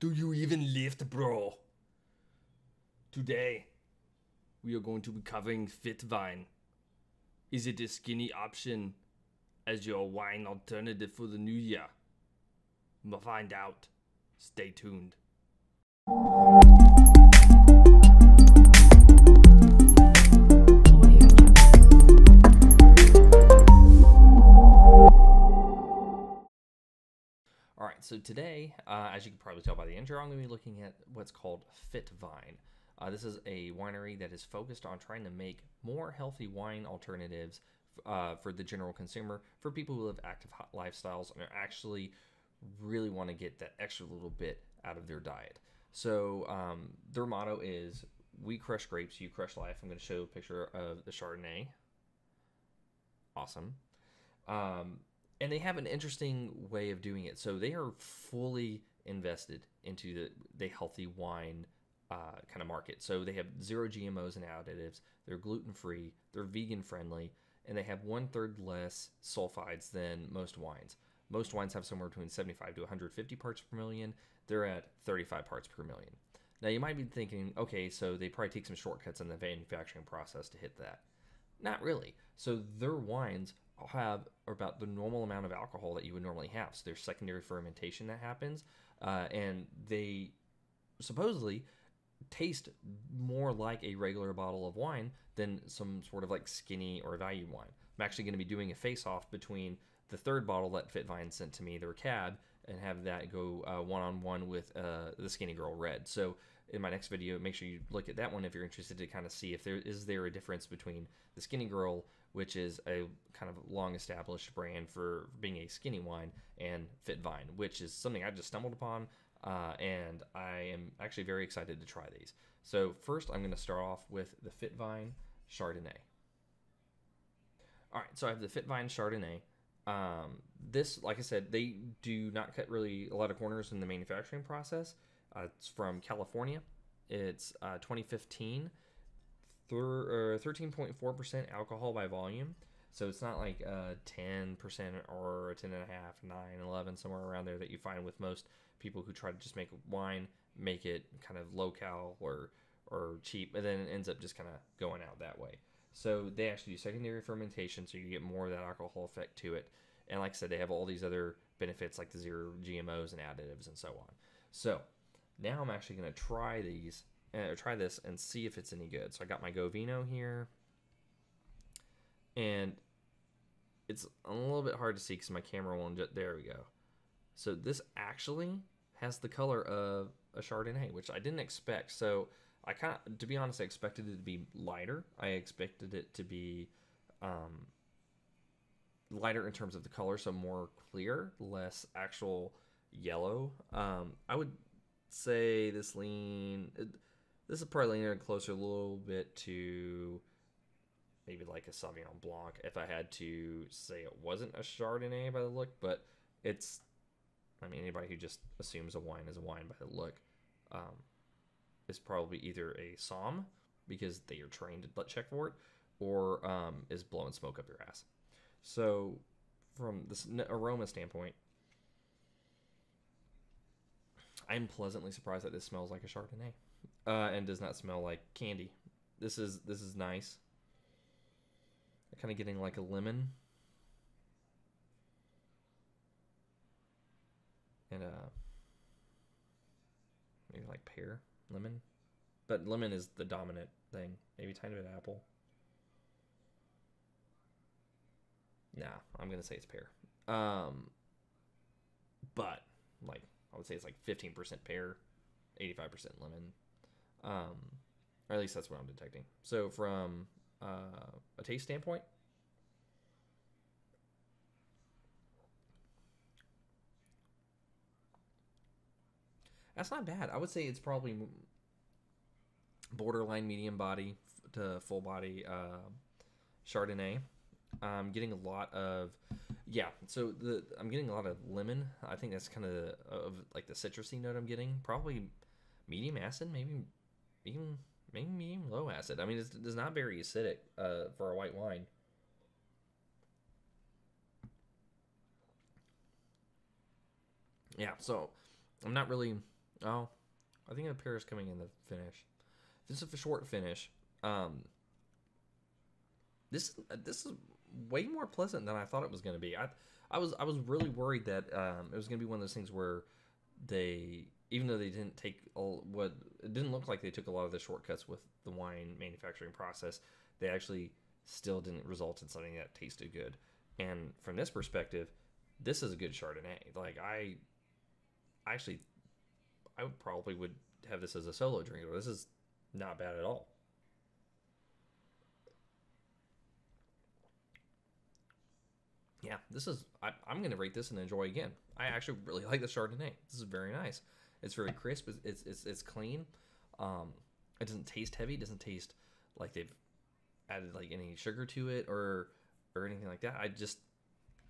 Do you even lift, bro? Today, we are going to be covering FitVine. Is it a skinny option as your wine alternative for the new year? We'll find out. Stay tuned. So today, uh, as you can probably tell by the intro, I'm going to be looking at what's called FitVine. Uh, this is a winery that is focused on trying to make more healthy wine alternatives uh, for the general consumer, for people who live active lifestyles and actually really want to get that extra little bit out of their diet. So um, their motto is "We crush grapes, you crush life." I'm going to show a picture of the Chardonnay. Awesome. Um, and they have an interesting way of doing it. So they are fully invested into the, the healthy wine uh, kind of market. So they have zero GMOs and additives. They're gluten free. They're vegan friendly, and they have one third less sulfites than most wines. Most wines have somewhere between 75 to 150 parts per million. They're at 35 parts per million. Now you might be thinking, okay, so they probably take some shortcuts in the manufacturing process to hit that. Not really. So their wines have about the normal amount of alcohol that you would normally have. So there's secondary fermentation that happens, uh, and they supposedly taste more like a regular bottle of wine than some sort of like skinny or value wine. I'm actually going to be doing a face off between the third bottle that FitVine sent to me, their cab, and have that go one on one with uh, the Skinny Girl Red. So in my next video, make sure you look at that one if you're interested to kind of see if there is there a difference between the Skinny Girl, which is a kind of long established brand for being a skinny wine, and FitVine, which is something I just stumbled upon. Uh, and I am actually very excited to try these. So first, I'm going to start off with the FitVine Chardonnay. All right, so I have the FitVine Chardonnay. Um, this, like I said, they do not cut really a lot of corners in the manufacturing process. Uh, it's from California. It's uh, 2015, 13.4% alcohol by volume. So it's not like uh, 10% or 10.5, 9, 11, somewhere around there that you find with most people who try to just make wine, make it kind of low cal or, or cheap, and then it ends up just kind of going out that way. So they actually do secondary fermentation, so you get more of that alcohol effect to it. And like I said, they have all these other benefits like the zero GMOs and additives and so on. So now I'm actually going to try these, uh, try this and see if it's any good. So I got my Govino here, and it's a little bit hard to see because my camera won't. There we go. So this actually has the color of a Chardonnay, which I didn't expect. So I kind of, to be honest, I expected it to be lighter. I expected it to be um, lighter in terms of the color, so more clear, less actual yellow. Um, I would say this lean, it, this is probably leaning closer a little bit to maybe like a Sauvignon Blanc if I had to say it wasn't a Chardonnay by the look, but it's, I mean, anybody who just assumes a wine is a wine by the look um, is probably either a Somm because they are trained to check for it, or um, is blowing smoke up your ass. So, from this aroma standpoint, I'm pleasantly surprised that this smells like a Chardonnay, uh, and does not smell like candy. This is this is nice. Kind of getting like a lemon, and uh, maybe like pear, lemon, but lemon is the dominant thing. Maybe tiny bit of apple. Nah, I'm gonna say it's pear. Um, but like I would say it's like 15% pear, 85% lemon. Um, or at least that's what I'm detecting. So from uh, a taste standpoint, that's not bad. I would say it's probably borderline medium body to full body uh, Chardonnay. I'm getting a lot of yeah. So the I'm getting a lot of lemon. I think that's kind of of like the citrusy note I'm getting. Probably medium acid, maybe even maybe medium low acid. I mean, it's, it's not very acidic uh, for a white wine. Yeah, so I'm not really Oh, I think a pear is coming in the finish. This is a short finish. Um, this this is way more pleasant than I thought it was going to be. I I was I was really worried that um, it was going to be one of those things where they even though they didn't take all what it didn't look like they took a lot of the shortcuts with the wine manufacturing process, they actually still didn't result in something that tasted good. And from this perspective, this is a good Chardonnay. Like I actually I probably would have this as a solo drinker. This is not bad at all. Yeah, this is. I, I'm going to rate this and enjoy again. I actually really like the Chardonnay. This is very nice. It's very crisp. It's it's it's, clean. Um, it doesn't taste heavy. It doesn't taste like they've added like any sugar to it or or anything like that. I just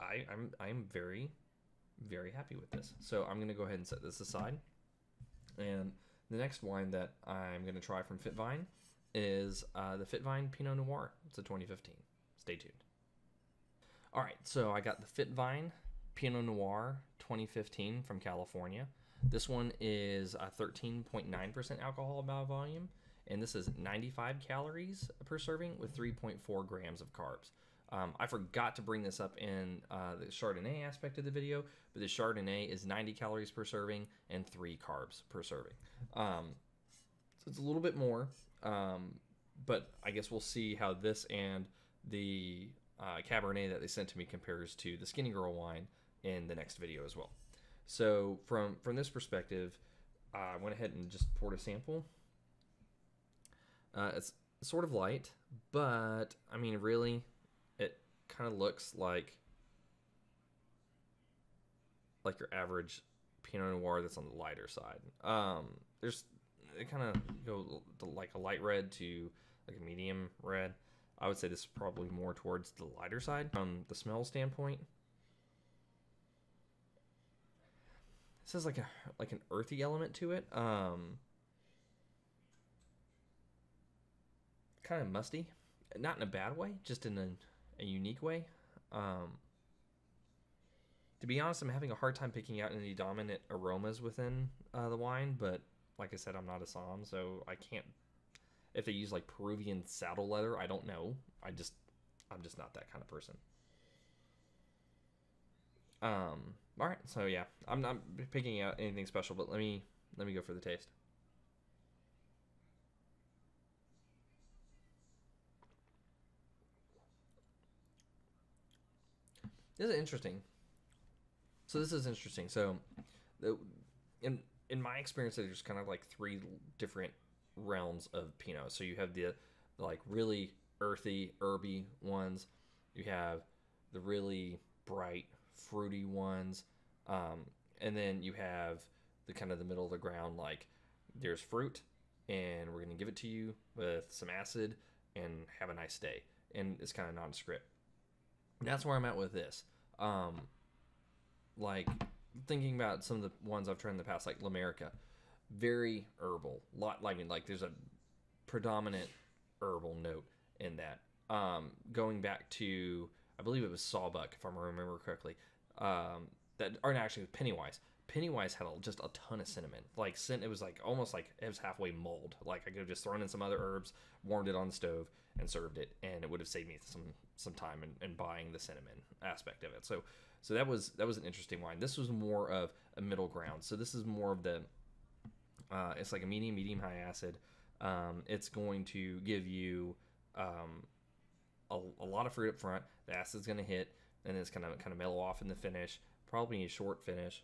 I I'm I'm very very happy with this. So I'm gonna go ahead and set this aside. And the next wine that I'm gonna try from FitVine is uh, the FitVine Pinot Noir. It's a 2015. Stay tuned. All right, so I got the FitVine Pinot Noir 2015 from California. This one is a 13.9% alcohol by volume, and this is 95 calories per serving with 3.4 grams of carbs. Um, I forgot to bring this up in uh, the Chardonnay aspect of the video, but the Chardonnay is 90 calories per serving and three carbs per serving. Um, so it's a little bit more, um, but I guess we'll see how this and the uh, Cabernet that they sent to me compares to the Skinny Girl wine in the next video as well. So from from this perspective, I went ahead and just poured a sample. Uh, it's sort of light, but I mean, really, it kind of looks like like your average Pinot Noir that's on the lighter side. Um, there's it kind of go like a light red to like a medium red. I would say this is probably more towards the lighter side from the smell standpoint. This has like a like an earthy element to it. Um, kind of musty, not in a bad way, just in a, a unique way. Um, to be honest, I'm having a hard time picking out any dominant aromas within uh, the wine, but like I said, I'm not a som, so I can't. If they use like Peruvian saddle leather, I don't know. I just, I'm just not that kind of person. Um, all right, so yeah, I'm not picking out anything special, but let me let me go for the taste. This is interesting. So this is interesting. So, the, in in my experience, there's kind of like three different realms of Pinot. So you have the, the like really earthy, herby ones. You have the really bright, fruity ones, um, and then you have the kind of the middle of the ground. Like there's fruit, and we're gonna give it to you with some acid and have a nice day. And it's kind of nondescript. That's where I'm at with this. Um, like thinking about some of the ones I've tried in the past, like L'America, very herbal. Lot, I mean, like there's a predominant herbal note in that. Um, going back to, I believe it was Sawbuck, if I remember correctly. Um, that or not actually Pennywise. Pennywise had a, just a ton of cinnamon. Like it was like almost like it was halfway mulled. Like I could have just thrown in some other herbs, warmed it on the stove, and served it, and it would have saved me some some time in, in buying the cinnamon aspect of it. So so that was that was an interesting wine. This was more of a middle ground. So this is more of the uh, it's like a medium medium high acid. Um, it's going to give you um, a, a lot of fruit up front. The acid's going to hit, and it's kind of kind of mellow off in the finish. Probably a short finish.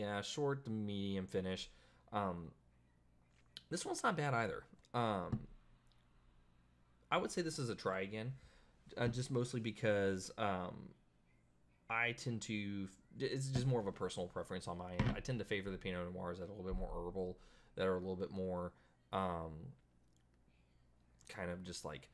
yeah, short to medium finish. Um, this one's not bad either. Um, I would say this is a try again, uh, just mostly because um, I tend to. It's just more of a personal preference on my end. I tend to favor the Pinot Noirs that are a little bit more herbal, that are a little bit more um, kind of just like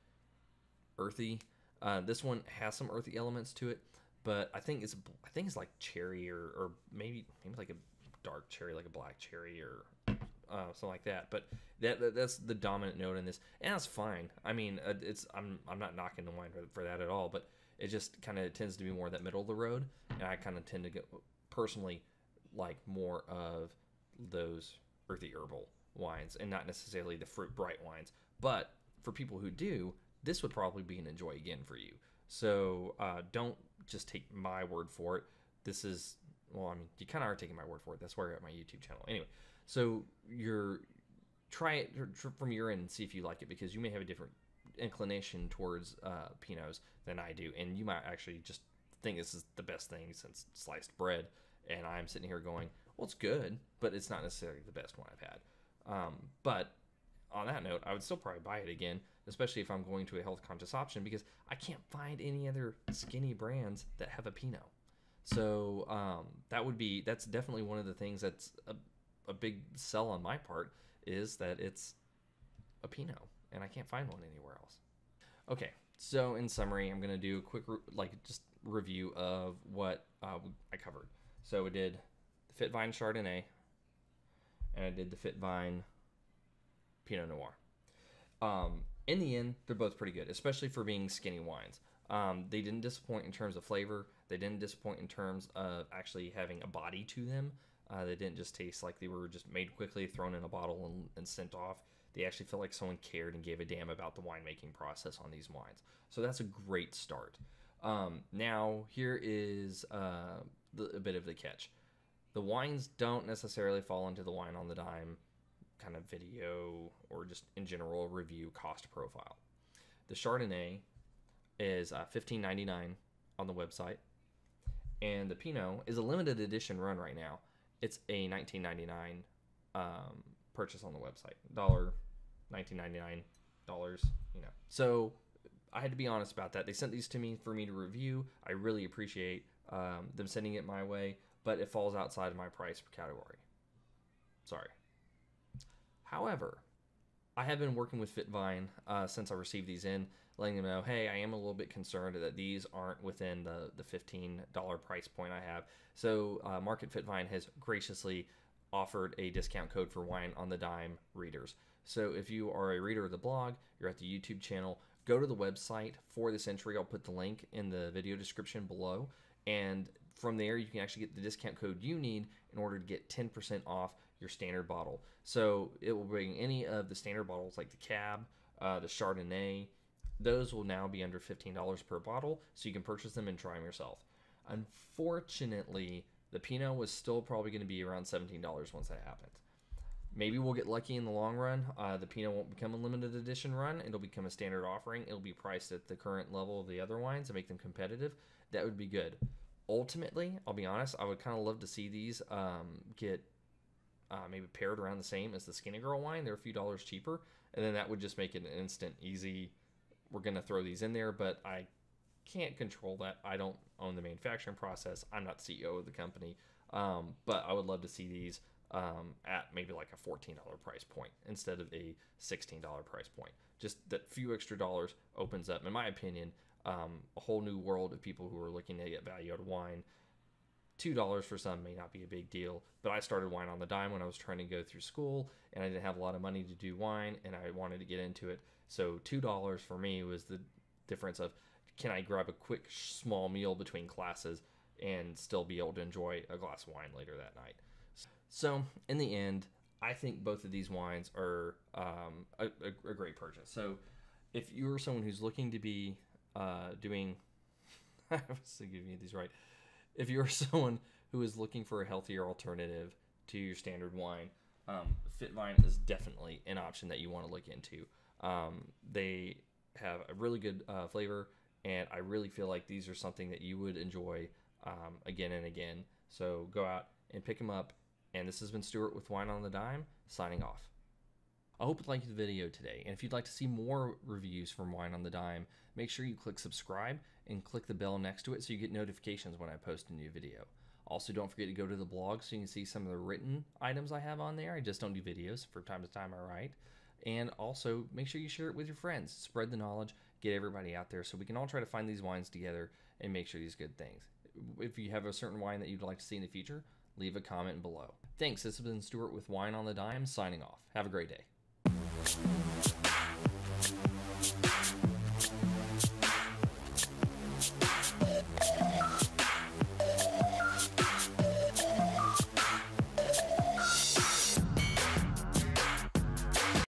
earthy. Uh, this one has some earthy elements to it, but I think it's I think it's like cherry or, or maybe maybe like a dark cherry, like a black cherry or uh, something like that. But that, that, that's the dominant note in this, and that's fine. I mean, uh, it's I'm I'm not knocking the wine for, for that at all, but it just kind of tends to be more that middle of the road, and I kind of tend to get personally like more of those earthy herbal wines and not necessarily the fruit bright wines. But for people who do, this would probably be an enjoy again for you. So uh, don't just take my word for it. This is well, I mean, you kind of are taking my word for it. That's where I got my YouTube channel. Anyway, so you're try it from your end and see if you like it because you may have a different inclination towards uh, Pinots than I do, and you might actually just think this is the best thing since sliced bread. And I'm sitting here going, well, it's good, but it's not necessarily the best one I've had. Um, but on that note, I would still probably buy it again, especially if I'm going to a health conscious option because I can't find any other skinny brands that have a Pinot. So um, that would be that's definitely one of the things that's a big sell on my part is that it's a Pinot and I can't find one anywhere else. Okay, so in summary, I'm gonna do a quick like just review of what uh, I covered. So we did the FitVine Chardonnay, and I did the FitVine Pinot Noir. Um, in the end, they're both pretty good, especially for being skinny wines. Um, they didn't disappoint in terms of flavor. They didn't disappoint in terms of actually having a body to them. Uh, they didn't just taste like they were just made quickly, thrown in a bottle, and, and sent off. They actually felt like someone cared and gave a damn about the winemaking process on these wines. So that's a great start. Um, now, here is uh, the, a bit of the catch. The wines don't necessarily fall into the wine on the dime kind of video or just in general review cost profile. The Chardonnay is uh, $15.99 on the website, and the Pinot is a limited edition run right now. It's a $19.99 um, purchase on the website. Dollar, $19.99. You know, so I had to be honest about that. They sent these to me for me to review. I really appreciate um, them sending it my way, but it falls outside of my price category. Sorry. However, I have been working with Fitvine uh, since I received these in, letting them know, hey, I am a little bit concerned that these aren't within the, the $15 price point I have. So uh, Market FitVine has graciously offered a discount code for wine on the dime readers. So if you are a reader of the blog, you're at the YouTube channel, go to the website for this entry. I'll put the link in the video description below. And from there, you can actually get the discount code you need in order to get 10% off your standard bottle. So it will bring any of the standard bottles like the Cab, uh, the Chardonnay. Those will now be under $15 per bottle, so you can purchase them and try them yourself. Unfortunately, the Pinot was still probably going to be around $17 once that happens. Maybe we'll get lucky in the long run. Uh, the Pinot won't become a limited edition run. It'll become a standard offering. It'll be priced at the current level of the other wines and make them competitive. That would be good. Ultimately, I'll be honest, I would kind of love to see these um, get uh, maybe paired around the same as the Skinny Girl wine. They're a few dollars cheaper, and then that would just make it an instant easy. We're gonna throw these in there, but I can't control that. I don't own the manufacturing process. I'm not CEO of the company, um, but I would love to see these um, at maybe like a $14 price point instead of a $16 price point. Just that few extra dollars opens up, in my opinion, um, a whole new world of people who are looking to get value out of wine two dollars for some may not be a big deal but i started wine on the dime when i was trying to go through school and i didn't have a lot of money to do wine and i wanted to get into it. So two dollars for me was the difference of can i grab a quick small meal between classes and still be able to enjoy a glass of wine later that night? So in the end i think both of these wines are um, a, a, a, great purchase. So if you're someone who's looking to be uh, doing i was to give you these right if you're someone who is looking for a healthier alternative to your standard wine, um, FitVine is definitely an option that you want to look into. Um, they have a really good uh, flavor, and I really feel like these are something that you would enjoy um, again and again. So go out and pick them up. And this has been Stuart with Wine on the Dime, signing off. I hope you liked the video today, and if you'd like to see more reviews from Wine on the Dime, make sure you click subscribe and click the bell next to it so you get notifications when I post a new video. Also, don't forget to go to the blog so you can see some of the written items I have on there. I just don't do videos. From time to time, I write. And also, make sure you share it with your friends. Spread the knowledge, get everybody out there so we can all try to find these wines together and make sure these good things. If you have a certain wine that you'd like to see in the future, leave a comment below. Thanks. This has been Stuart with Wine on the Dime signing off. Have a great day. よし。